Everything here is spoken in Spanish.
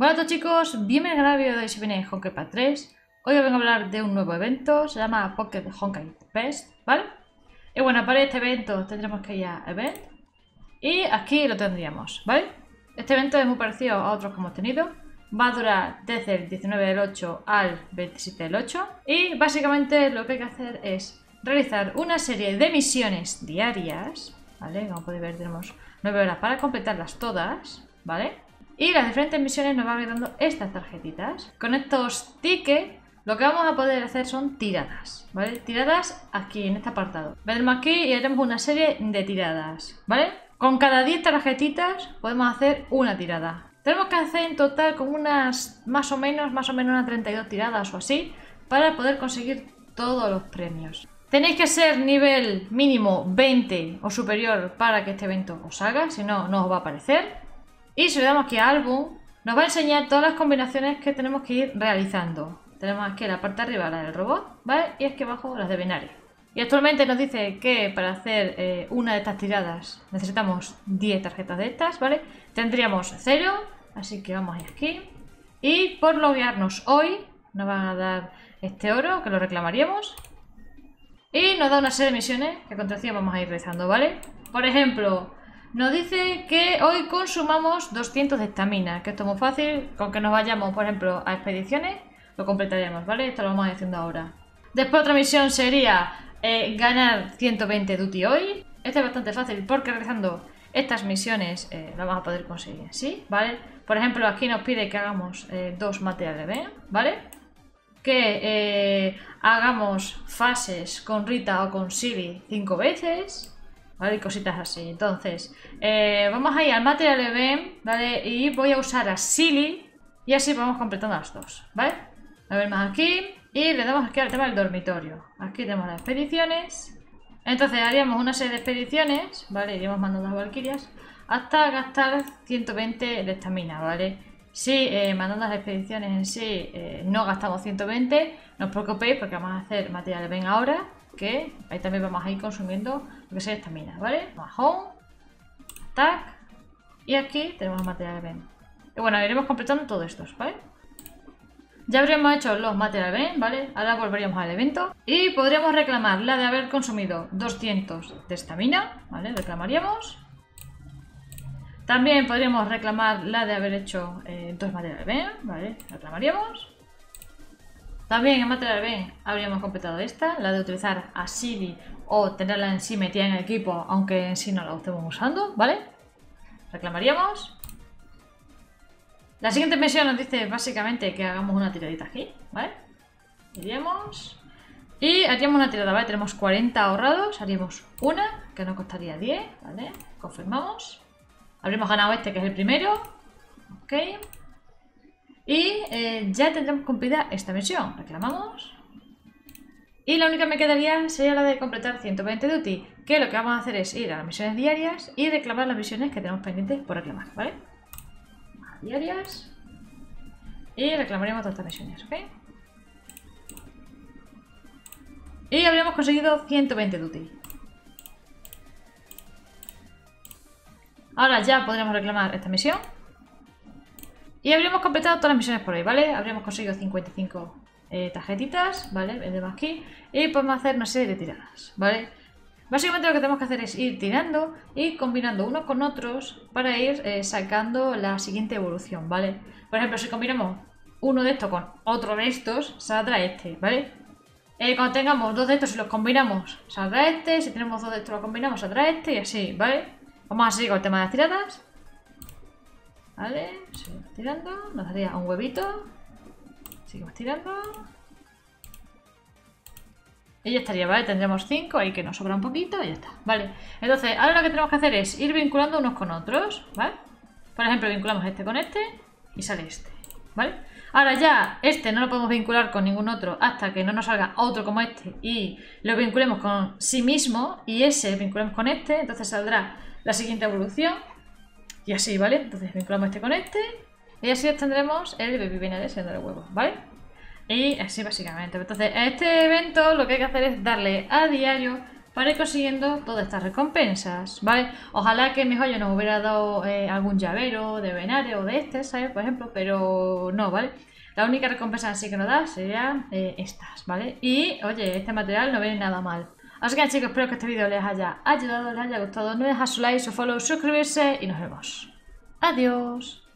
Hola a todos chicos, bienvenidos al vídeo de viene Honkai Pad 3 Hoy os vengo a hablar de un nuevo evento, se llama Pocket Honkai Fest, ¿vale? Y bueno, para este evento tendremos que ir a Event Y aquí lo tendríamos, ¿vale? Este evento es muy parecido a otros que hemos tenido Va a durar desde el 19 del 8 al 27 del 8 Y básicamente lo que hay que hacer es realizar una serie de misiones diarias ¿Vale? Como podéis ver tenemos 9 horas para completarlas todas, ¿vale? Y las diferentes misiones nos van dando estas tarjetitas. Con estos tickets lo que vamos a poder hacer son tiradas, ¿vale? Tiradas aquí, en este apartado. Vendremos aquí y haremos una serie de tiradas, ¿vale? Con cada 10 tarjetitas podemos hacer una tirada. Tenemos que hacer en total como unas, más o menos, más o menos unas 32 tiradas o así, para poder conseguir todos los premios. Tenéis que ser nivel mínimo 20 o superior para que este evento os haga, si no, no os va a aparecer. Y si le damos aquí a álbum, nos va a enseñar todas las combinaciones que tenemos que ir realizando. Tenemos aquí la parte de arriba la del robot, ¿vale? Y aquí abajo las de binario. Y actualmente nos dice que para hacer eh, una de estas tiradas necesitamos 10 tarjetas de estas, ¿vale? Tendríamos 0, así que vamos a ir aquí. Y por loguearnos hoy nos van a dar este oro, que lo reclamaríamos. Y nos da una serie de misiones que a continuación vamos a ir realizando, ¿vale? Por ejemplo, nos dice que hoy consumamos 200 de estamina, que esto es muy fácil, con que nos vayamos, por ejemplo, a expediciones, lo completaríamos, ¿vale? Esto lo vamos haciendo ahora. Después otra misión sería eh, ganar 120 duty hoy. Este es bastante fácil porque realizando estas misiones eh, vamos a poder conseguir, ¿sí? ¿Vale? Por ejemplo, aquí nos pide que hagamos eh, dos materiales de ¿vale? Que hagamos fases con Rita o con Silly cinco veces. ¿Vale? cositas así. Entonces, eh, vamos a ir al Material Event, ¿vale? Y voy a usar a Silly y así vamos completando las dos, ¿vale? A ver más aquí y le damos aquí al tema del dormitorio. Aquí tenemos las expediciones. Entonces haríamos una serie de expediciones, ¿vale? Iríamos mandando las valquirias hasta gastar 120 de estamina, ¿vale? Si eh, mandando las expediciones en sí eh, no gastamos 120, no os preocupéis porque vamos a hacer material event ahora que ahí también vamos a ir consumiendo lo que sea estamina, ¿vale? Home, Attack, y aquí tenemos material event. Y bueno, iremos completando todos estos, ¿vale? Ya habríamos hecho los material event, ¿vale? Ahora volveríamos al evento. Y podríamos reclamar la de haber consumido 200 de estamina, ¿vale? Reclamaríamos. También podríamos reclamar la de haber hecho eh, dos material event, ¿vale? Reclamaríamos. También en Material Ben habríamos completado esta, la de utilizar a Siri o tenerla en sí metida en el equipo, aunque en sí no la estemos usando, ¿vale? Reclamaríamos. La siguiente misión nos dice básicamente que hagamos una tiradita aquí, ¿vale? Iríamos. Y haríamos una tirada, ¿vale? Tenemos 40 ahorrados, haríamos una, que nos costaría 10, ¿vale? Confirmamos. Habríamos ganado este, que es el primero. Ok. Y eh, ya tendremos cumplida esta misión. Reclamamos. Y la única que me quedaría sería la de completar 120 duty, que lo que vamos a hacer es ir a las misiones diarias y reclamar las misiones que tenemos pendientes por reclamar, ¿vale? Diarias. Y reclamaremos todas estas misiones, ¿ok? Y habríamos conseguido 120 duty. Ahora ya podremos reclamar esta misión. Y habríamos completado todas las misiones por ahí, ¿vale? Habríamos conseguido 55 eh, tarjetitas, ¿vale? Vendemos aquí. Y podemos hacer una serie de tiradas, ¿vale? Básicamente lo que tenemos que hacer es ir tirando y combinando unos con otros para ir eh, sacando la siguiente evolución, ¿vale? Por ejemplo, si combinamos uno de estos con otro de estos, saldrá este, ¿vale? Eh, cuando tengamos dos de estos y los combinamos, saldrá este. Si tenemos dos de estos, los combinamos, saldrá este y así, ¿vale? Vamos a seguir con el tema de las tiradas. Vale, seguimos tirando. Nos daría un huevito. Seguimos tirando. Y ya estaría, ¿vale? Tendremos 5, ahí que nos sobra un poquito y ya está. Vale, entonces ahora lo que tenemos que hacer es ir vinculando unos con otros, ¿vale? Por ejemplo, vinculamos este con este y sale este, ¿vale? Ahora ya, este no lo podemos vincular con ningún otro hasta que no nos salga otro como este y lo vinculemos con sí mismo y ese vinculemos con este, entonces saldrá la siguiente evolución y así, ¿vale? Entonces vinculamos este con este. Y así obtendremos el baby viene siendo el huevo, ¿vale? Y así básicamente. Entonces, en este evento lo que hay que hacer es darle a diario para ir consiguiendo todas estas recompensas, ¿vale? Ojalá que mi joya nos hubiera dado eh, algún llavero de venario o de este, ¿sabes? Por ejemplo, pero no, ¿vale? La única recompensa así que nos da serían eh, estas, ¿vale? Y, oye, este material no viene nada mal. Así que chicos, espero que este vídeo les haya ayudado, les haya gustado. No dejen su like, su follow, suscribirse y nos vemos. Adiós.